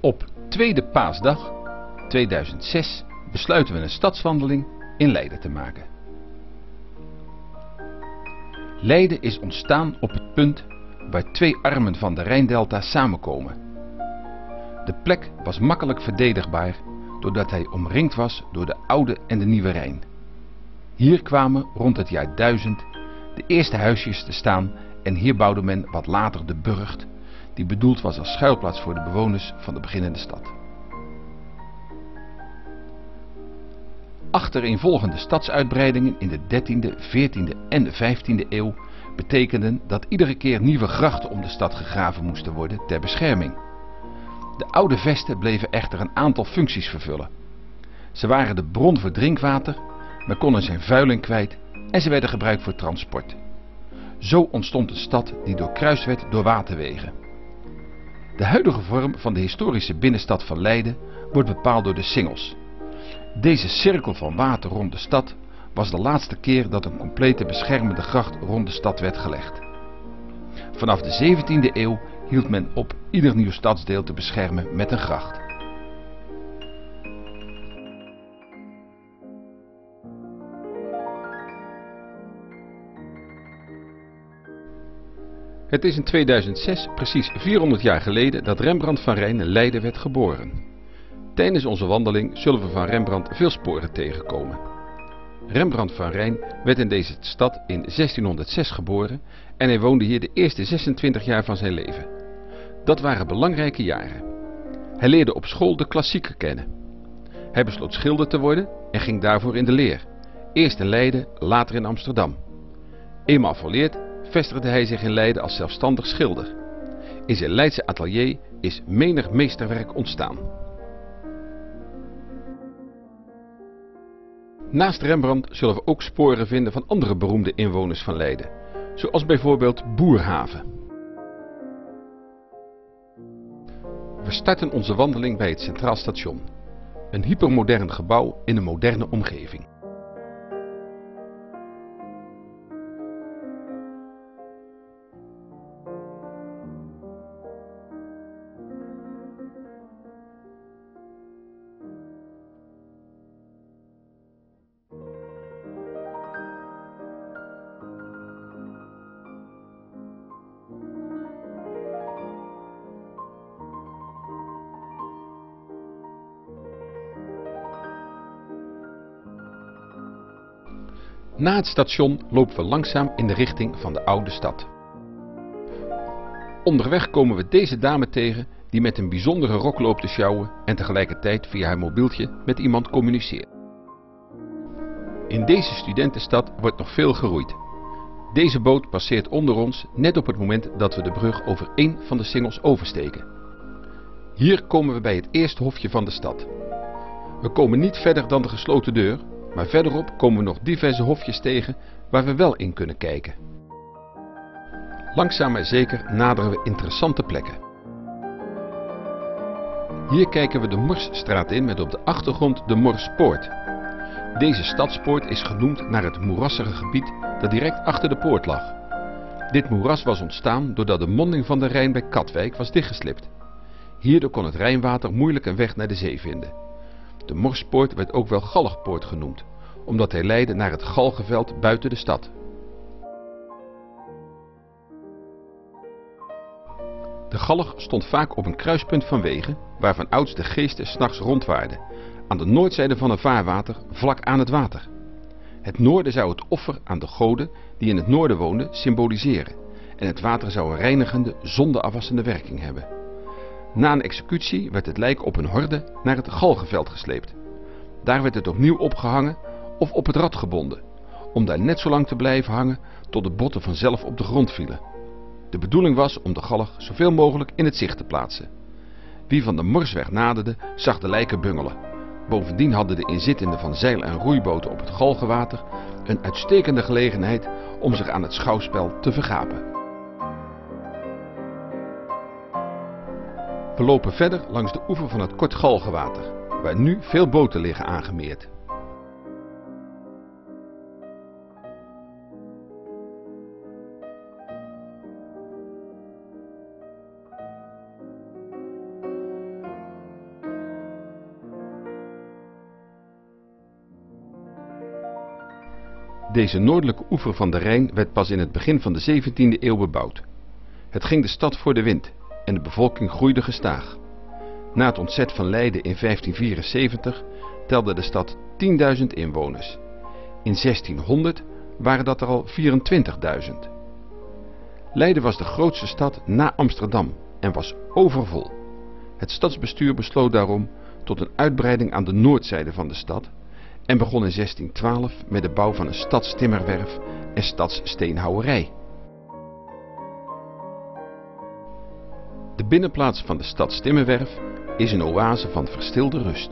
Op tweede paasdag 2006 besluiten we een stadswandeling in Leiden te maken. Leiden is ontstaan op het punt waar twee armen van de Rijndelta samenkomen. De plek was makkelijk verdedigbaar doordat hij omringd was door de Oude en de Nieuwe Rijn. Hier kwamen rond het jaar 1000 de eerste huisjes te staan en hier bouwde men wat later de burcht, die bedoeld was als schuilplaats voor de bewoners van de beginnende stad. Achtereenvolgende stadsuitbreidingen in de 13e, 14e en 15e eeuw betekenden dat iedere keer nieuwe grachten om de stad gegraven moesten worden ter bescherming. De oude vesten bleven echter een aantal functies vervullen. Ze waren de bron voor drinkwater, men kon er zijn vuiling kwijt en ze werden gebruikt voor transport. Zo ontstond een stad die doorkruist werd door waterwegen. De huidige vorm van de historische binnenstad van Leiden wordt bepaald door de singels. Deze cirkel van water rond de stad was de laatste keer dat een complete beschermende gracht rond de stad werd gelegd. Vanaf de 17e eeuw hield men op ieder nieuw stadsdeel te beschermen met een gracht. Het is in 2006 precies 400 jaar geleden dat Rembrandt van Rijn in Leiden werd geboren. Tijdens onze wandeling zullen we van Rembrandt veel sporen tegenkomen. Rembrandt van Rijn werd in deze stad in 1606 geboren en hij woonde hier de eerste 26 jaar van zijn leven. Dat waren belangrijke jaren. Hij leerde op school de klassieken kennen. Hij besloot schilder te worden en ging daarvoor in de leer. Eerst in Leiden, later in Amsterdam. Eenmaal volleerd vestigde hij zich in Leiden als zelfstandig schilder. In zijn Leidse atelier is menig meesterwerk ontstaan. Naast Rembrandt zullen we ook sporen vinden van andere beroemde inwoners van Leiden, zoals bijvoorbeeld Boerhaven. We starten onze wandeling bij het Centraal Station, een hypermodern gebouw in een moderne omgeving. Na het station lopen we langzaam in de richting van de oude stad. Onderweg komen we deze dame tegen die met een bijzondere rok loopt te sjouwen en tegelijkertijd via haar mobieltje met iemand communiceert. In deze studentenstad wordt nog veel geroeid. Deze boot passeert onder ons net op het moment dat we de brug over één van de singels oversteken. Hier komen we bij het eerste hofje van de stad. We komen niet verder dan de gesloten deur, maar verderop komen we nog diverse hofjes tegen waar we wel in kunnen kijken. Langzaam maar zeker naderen we interessante plekken. Hier kijken we de Morsstraat in met op de achtergrond de Morspoort. Deze stadspoort is genoemd naar het moerassige gebied dat direct achter de poort lag. Dit moeras was ontstaan doordat de monding van de Rijn bij Katwijk was dichtgeslipt. Hierdoor kon het Rijnwater moeilijk een weg naar de zee vinden. De Morspoort werd ook wel Galgpoort genoemd, omdat hij leidde naar het Galgenveld buiten de stad. De galg stond vaak op een kruispunt van wegen, waar van ouds de geesten s'nachts rondwaarden, aan de noordzijde van het vaarwater, vlak aan het water. Het noorden zou het offer aan de goden die in het noorden woonden symboliseren en het water zou een reinigende, zondeafwassende werking hebben. Na een executie werd het lijk op een horde naar het galgenveld gesleept. Daar werd het opnieuw opgehangen of op het rad gebonden, om daar net zo lang te blijven hangen tot de botten vanzelf op de grond vielen. De bedoeling was om de galg zoveel mogelijk in het zicht te plaatsen. Wie van de morsweg naderde, zag de lijken bungelen. Bovendien hadden de inzittenden van zeil- en roeiboten op het galgenwater een uitstekende gelegenheid om zich aan het schouwspel te vergapen. We lopen verder langs de oever van het Kortgalgenwater, waar nu veel boten liggen aangemeerd. Deze noordelijke oever van de Rijn werd pas in het begin van de 17e eeuw bebouwd. Het ging de stad voor de wind en de bevolking groeide gestaag. Na het ontzet van Leiden in 1574 telde de stad 10.000 inwoners. In 1600 waren dat er al 24.000. Leiden was de grootste stad na Amsterdam en was overvol. Het stadsbestuur besloot daarom tot een uitbreiding aan de noordzijde van de stad en begon in 1612 met de bouw van een stadstimmerwerf en stadssteenhouwerij. Binnenplaats van de stadstimmerwerf is een oase van verstilde rust.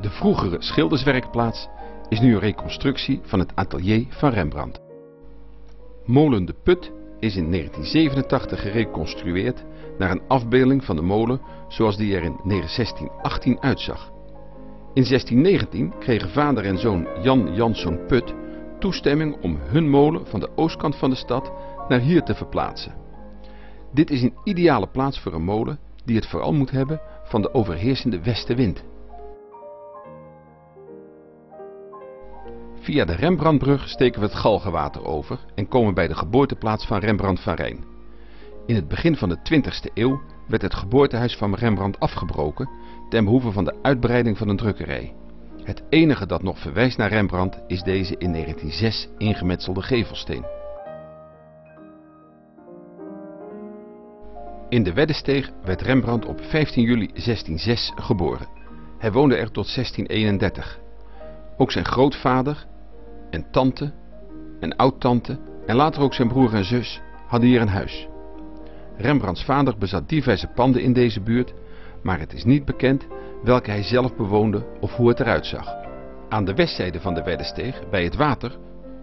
De vroegere schilderswerkplaats is nu een reconstructie van het atelier van Rembrandt. Molen de Put is in 1987 gereconstrueerd naar een afbeelding van de molen zoals die er in 1618 uitzag. In 1619 kregen vader en zoon Jan Janszoon Put toestemming om hun molen van de oostkant van de stad naar hier te verplaatsen. Dit is een ideale plaats voor een molen die het vooral moet hebben van de overheersende westenwind. Via de Rembrandtbrug steken we het Galgenwater over en komen bij de geboorteplaats van Rembrandt van Rijn. In het begin van de 20e eeuw werd het geboortehuis van Rembrandt afgebroken ten behoeve van de uitbreiding van een drukkerij. Het enige dat nog verwijst naar Rembrandt is deze in 1906 ingemetselde gevelsteen. In de Weddesteeg werd Rembrandt op 15 juli 1606 geboren. Hij woonde er tot 1631. Ook zijn grootvader en tante en oudtante en later ook zijn broer en zus hadden hier een huis. Rembrandts vader bezat diverse panden in deze buurt, maar het is niet bekend welke hij zelf bewoonde of hoe het eruit zag. Aan de westzijde van de Weddesteeg, bij het water,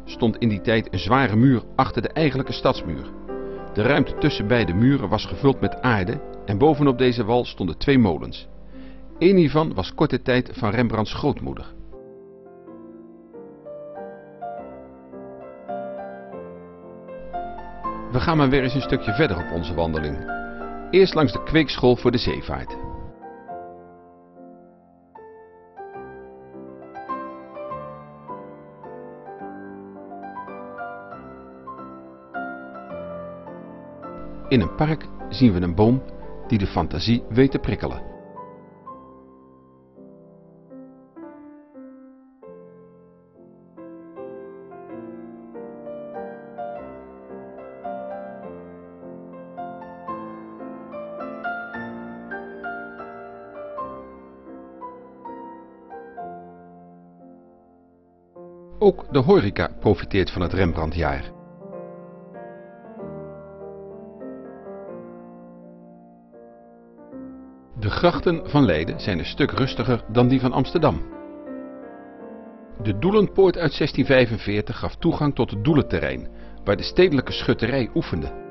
stond in die tijd een zware muur achter de eigenlijke stadsmuur. De ruimte tussen beide muren was gevuld met aarde en bovenop deze wal stonden twee molens. Eén hiervan was korte tijd van Rembrandts grootmoeder. We gaan maar weer eens een stukje verder op onze wandeling. Eerst langs de kweekschool voor de zeevaart. In een park zien we een boom die de fantasie weet te prikkelen. Ook de horeca profiteert van het Rembrandtjaar. De grachten van Leiden zijn een stuk rustiger dan die van Amsterdam. De Doelenpoort uit 1645 gaf toegang tot het doelenterrein, waar de stedelijke schutterij oefende.